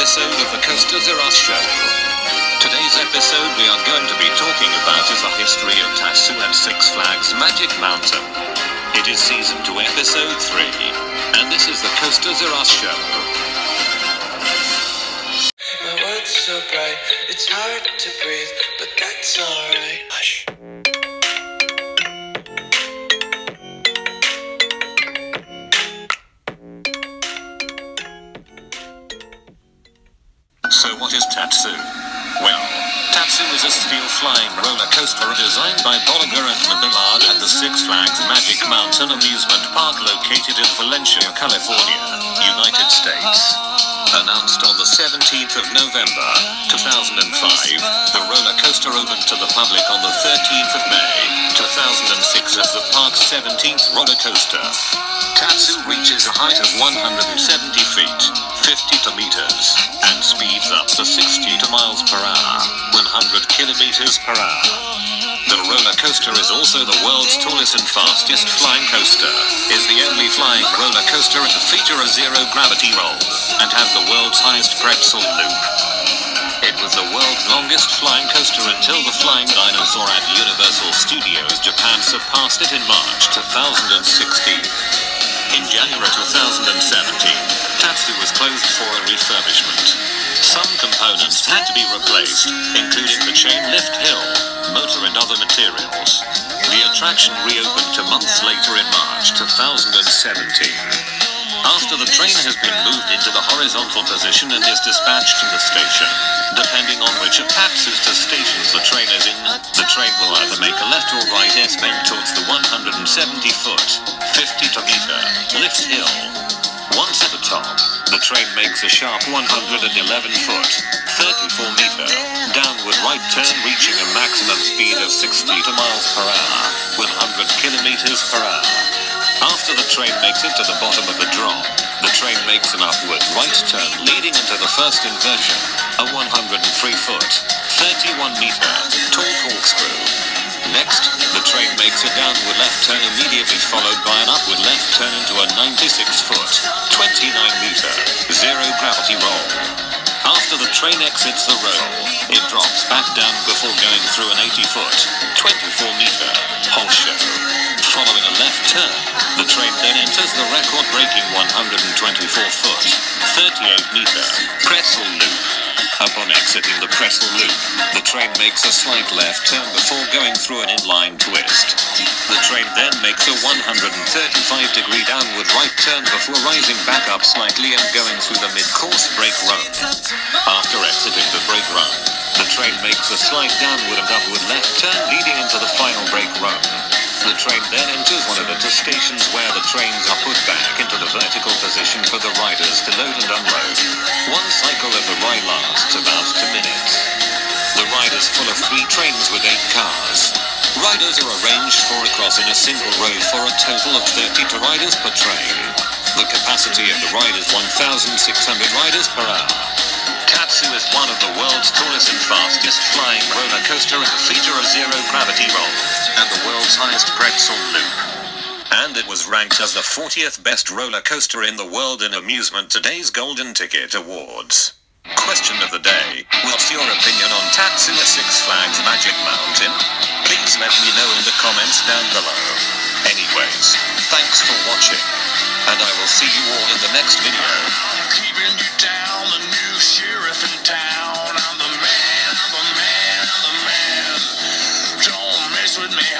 episode of the Coasters R Us Show. Today's episode we are going to be talking about is the history of Tatsu and Six Flags Magic Mountain. It is season 2 episode 3, and this is the Coasters R Us Show. My world's so bright, it's hard to breathe, but that's alright. So what is Tatsu? Well, Tatsu is a steel flying roller coaster designed by Bolliger and Mabillard at the Six Flags Magic Mountain amusement park located in Valencia, California, United States. Announced 17th of November, 2005, the roller coaster opened to the public on the 13th of May, 2006 as the park's 17th roller coaster. Tatsu reaches a height of 170 feet, 50 meters, and speeds up to 60 miles per hour, 100 kilometers per hour. Roller coaster is also the world's tallest and fastest flying coaster, is the only flying roller coaster to feature a zero gravity roll, and has the world's highest pretzel loop. It was the world's longest flying coaster until the Flying Dinosaur at Universal Studios Japan surpassed it in March 2016. In January 2017, Tatsu was closed for a refurbishment. Some components had to be replaced, including the chain lift hill, and other materials. The attraction reopened two months later in March 2017. After the train has been moved into the horizontal position and is dispatched to the station, depending on which of Tatsu's two stations the train is in, the train will either make a left or right S-bend towards the 170 foot, 50 to meter, lift hill. Once at the top, the train makes a sharp 111 foot, 34 meter, downward right turn reaching a maximum speed of 60 miles per hour, 100 kilometers per hour. After the train makes it to the bottom of the drop, the train makes an upward right turn leading into the first inversion, a 103 foot, 31 meter, tall corkscrew. Next, the train makes a downward left turn immediately followed by an upward left turn into a 96 foot, 29 meter, zero gravity roll. After the train exits the roll, it drops back down before going through an 80 foot, 24 meter, horseshoe. Following a left turn, the train then enters the record breaking 124 foot, 38 meter, pretzel loop. Upon exiting the pretzel loop, the train makes a slight left turn before going through an inline twist. The train then makes a 135 degree downward right turn before rising back up slightly and going through the mid-course brake run. After exiting the brake run, the train makes a slight downward and upward left turn leading into the final brake run. The train then enters one of the two stations where the trains are put back into the vertical position for the riders to load and unload. One cycle of the ride lasts about two minutes. The riders full of three trains with eight cars. Riders are arranged four across in a single row for a total of 32 riders per train. The capacity of the ride is 1,600 riders per hour. Tatsu is one of the world's tallest and fastest flying roller coaster to feature a zero gravity roll and the world's highest pretzel loop. And it was ranked as the 40th best roller coaster in the world in Amusement Today's Golden Ticket Awards. Question of the day What's your opinion on Tatsu at Six Flags Magic Mountain? Let me know in the comments down below. Anyways, thanks for watching, and I will see you all in the next video. With me.